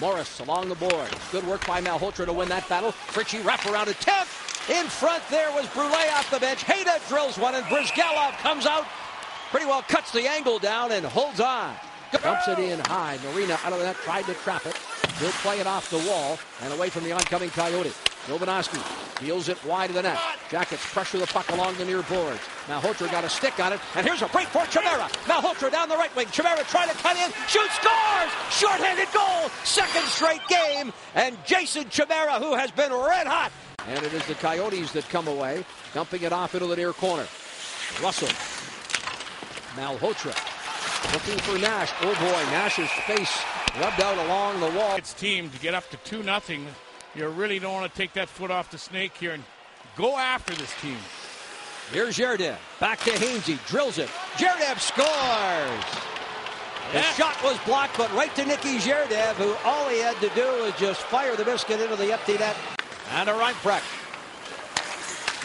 Morris along the board. Good work by Malhotra to win that battle. Fritsche wraparound attempt. In front there was Brule off the bench. Hejda drills one, and Bryzgalov comes out. Pretty well cuts the angle down and holds on. Dumps it in high. Norrena out of the net tried to trap it. He'll play it off the wall and away from the oncoming Coyote. Jovanovski deals it wide of the net. Jackets pressure the puck along the near boards. Malhotra got a stick on it, and here's a break for Chimera. Malhotra down the right wing. Chimera trying to cut in, shoots, scores! Short-handed goal, second straight game, and Jason Chimera, who has been red hot. And it is the Coyotes that come away, dumping it off into the near corner. Russell. Malhotra looking for Nash. Oh boy, Nash's face rubbed out along the wall. It's team to get up to 2 nothing. You really don't want to take that foot off the snake here and go after this team. Here's Zherdev. Back to Hainsey. Drills it. Zherdev scores. The yeah. shot was blocked, but right to Nicky Zherdev, who all he had to do was just fire the biscuit into the empty net. And a right Reinprecht.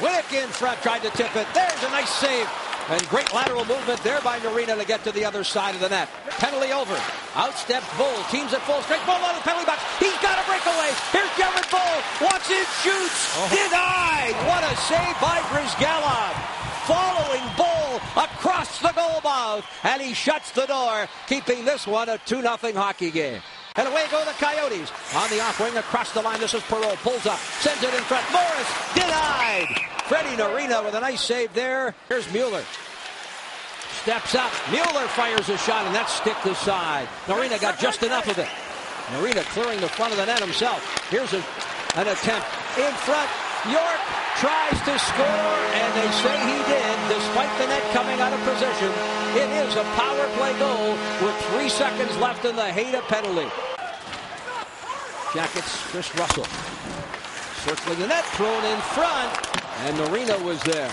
Wick in front, tried to tip it. There's a nice save and great lateral movement there by Norrena to get to the other side of the net. Penalty over. Outsteps Boll. Teams at full strength. Boll on the penalty box. He's got a breakaway. Here's Jared Boll. Walks in, shoots. Oh. Denied. What a save by Bryzgalov. Following Boll across mouth. And he shuts the door, keeping this one a 2 0 hockey game. And away go the Coyotes. On the off wing across the line. This is Perreault. Pulls up. Sends it in front. Morris denied. Freddie Norrena with a nice save there. Here's Mueller. Steps up. Mueller fires a shot, and that's stick to side. Norrena got just enough of it. Norrena clearing the front of the net himself. Here's a, an attempt in front. York tries to score, and they say he did, despite the net coming out of position. It is a power play goal with three seconds left in the Hejda penalty. Jackets, Kris Russell. Circling the net, thrown in front. And Norrena was there.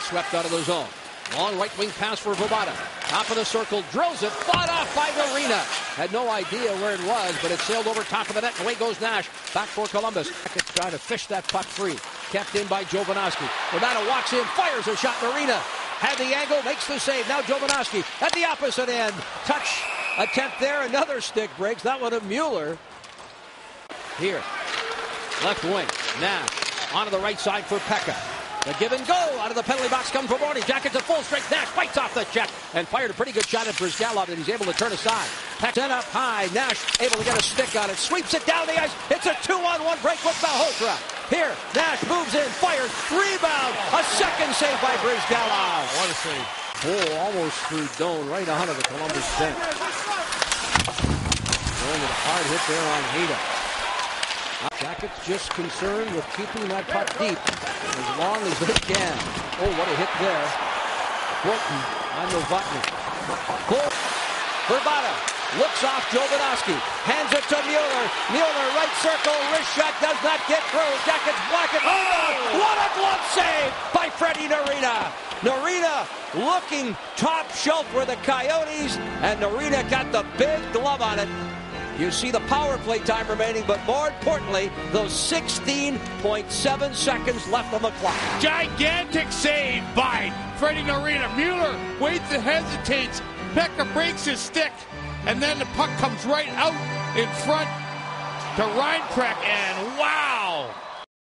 Swept out of the zone. Long right wing pass for Vrbata. Top of the circle, drills it, fought off by Norrena. Had no idea where it was, but it sailed over top of the net. Away goes Nash. Back for Columbus. Trying to fish that puck free. Kept in by Jovanovski. Vrbata walks in, fires a shot. Norrena had the angle, makes the save. Now Jovanovski at the opposite end. Touch attempt there. Another stick breaks. That one of Mueller. Here. Left wing. Nash onto the right side for Peca. The give and go out of the penalty box comes for Morty. The check and fired a pretty good shot at Bryzgalov and he's able to turn aside. Peca up high. Nash able to get a stick on it. Sweeps it down the ice. It's a two-on-one break with Malhotra. Here, Nash moves in, fires, rebound. A second save by Bryzgalov. What a save. Boll almost threw Doan right onto the Columbus bench. With a hard hit there on Hejda. Jackets just concerned with keeping that puck deep as long as they can. Oh, what a hit there. Broken on Novotny. Boll. Vrbata looks off Jovanovski. Hands it to Mueller. Mueller, right circle, wrist shot, does not get through. Jackets block it. Oh, what a glove save by Freddie Norrena. Norrena looking top shelf for the Coyotes, and Norrena got the big glove on it. You see the power play time remaining, but more importantly, those 16.7 seconds left on the clock. Gigantic save by Freddie Norrena. Mueller waits and hesitates. Becker breaks his stick, and then the puck comes right out in front to Reinprecht, and wow!